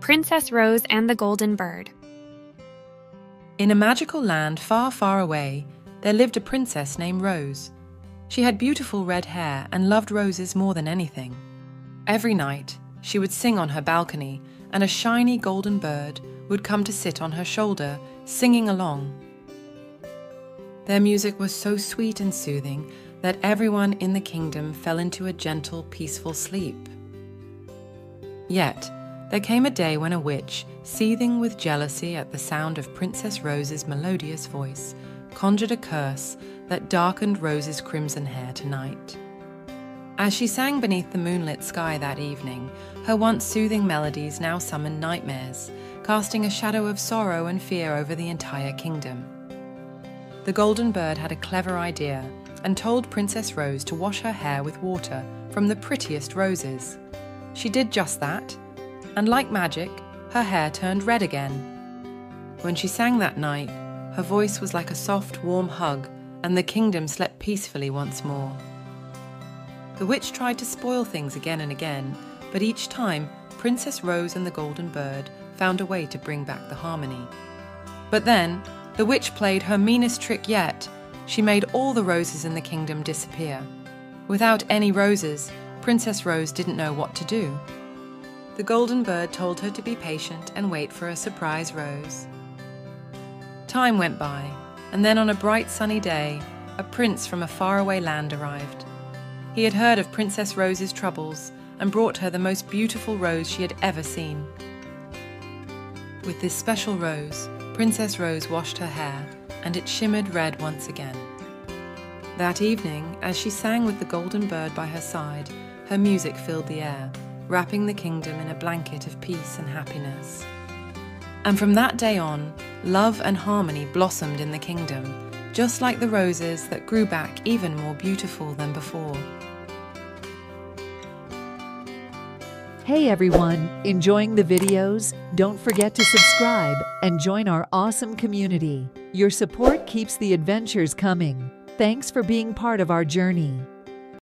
Princess Rose and the Golden Bird. In a magical land far, far away, there lived a princess named Rose. She had beautiful red hair and loved roses more than anything. Every night, she would sing on her balcony, and a shiny golden bird would come to sit on her shoulder, singing along. Their music was so sweet and soothing that everyone in the kingdom fell into a gentle, peaceful sleep. Yet, there came a day when a witch, seething with jealousy at the sound of Princess Rose's melodious voice, conjured a curse that darkened Rose's crimson hair tonight. As she sang beneath the moonlit sky that evening, her once soothing melodies now summoned nightmares, casting a shadow of sorrow and fear over the entire kingdom. The golden bird had a clever idea and told Princess Rose to wash her hair with water from the prettiest roses. She did just that, and like magic, her hair turned red again. When she sang that night, her voice was like a soft, warm hug, and the kingdom slept peacefully once more. The witch tried to spoil things again and again, but each time, Princess Rose and the Golden Bird found a way to bring back the harmony. But then, the witch played her meanest trick yet. She made all the roses in the kingdom disappear. Without any roses, Princess Rose didn't know what to do. The golden bird told her to be patient and wait for a surprise rose. Time went by, and then on a bright sunny day, a prince from a faraway land arrived. He had heard of Princess Rose's troubles and brought her the most beautiful rose she had ever seen. With this special rose, Princess Rose washed her hair, and it shimmered red once again. That evening, as she sang with the golden bird by her side, her music filled the air, wrapping the kingdom in a blanket of peace and happiness. And from that day on, love and harmony blossomed in the kingdom, just like the roses that grew back even more beautiful than before. Hey everyone, enjoying the videos? Don't forget to subscribe and join our awesome community. Your support keeps the adventures coming. Thanks for being part of our journey.